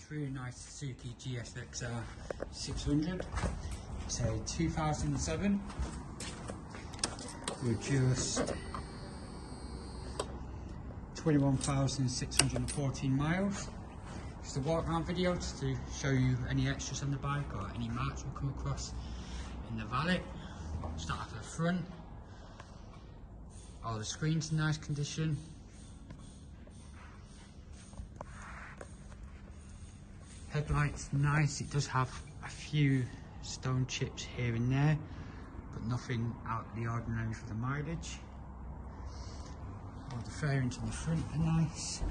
this really nice Suzuki GSXR 600. It's a 2007 with just 21,614 miles. Just a walk around video just to show you any extras on the bike or any marks we'll come across in the valley. Start at the front. All the screens in nice condition. Headlights nice, it does have a few stone chips here and there, but nothing out of the ordinary for the mileage. All the fairings in the front are nice.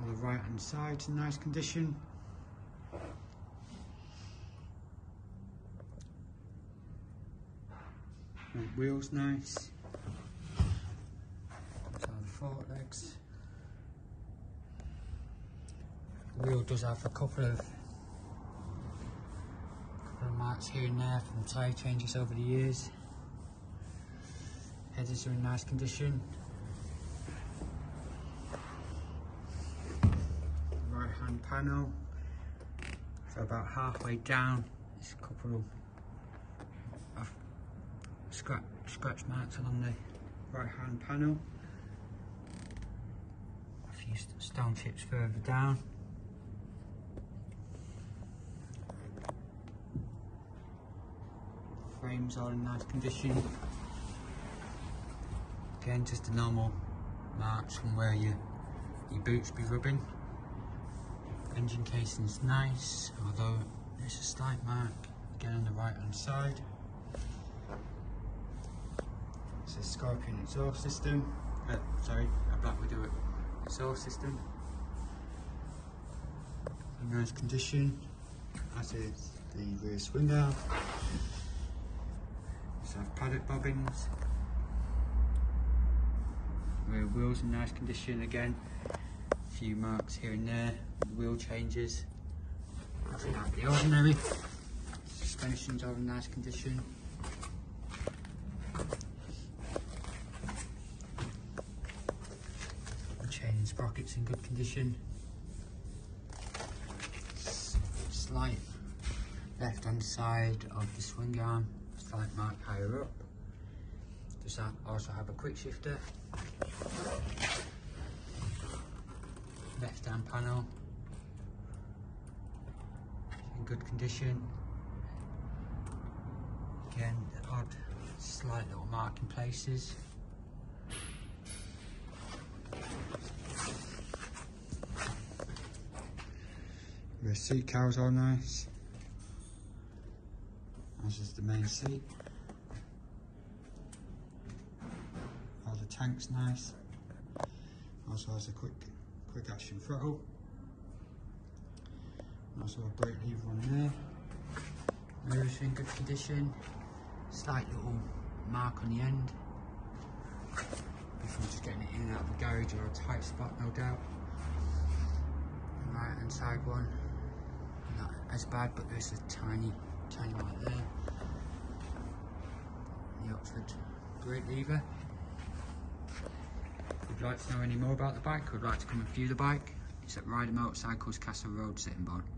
All the right hand side's in nice condition. Front wheels nice. So the fork legs. The wheel does have a couple of couple of marks here and there from tyre changes over the years. Headers are in nice condition. Right hand panel. So about halfway down, there's a couple of scratch, scratch marks along the right hand panel. A few stone chips further down. Frames are in nice condition. Again, just a normal marks from where your, your boots be rubbing. Engine casing's nice, although there's a slight mark again on the right hand side. It's a Scorpion exhaust system. Uh, sorry, a Black Widow exhaust system. In nice condition, as is the rear swing arm. So I've paddock bobbins. Rear wheels in nice condition again. A few marks here and there. Wheel changes. Nothing out of the ordinary. Suspensions are in nice condition. Chain and sprockets in good condition. S slight left hand side of the swing arm, slight mark higher up. Does that also have a quick shifter? Left hand panel in good condition. Again, odd slight little marking places. The seat cowls are nice. This is the main seat. All the tank's nice. Also has a quick quick action throttle. Also a brake lever on there. Mirrors in good condition. Slight little mark on the end. Before just getting it in and out of a garage or a tight spot, no doubt. Right hand side one. Not as bad, but there's a tiny, tiny one there. The Oxford brake lever. If you'd like to know any more about the bike or would like to come and view the bike, it's at Ryder Motorcycles Castle Road, Sittingbourne.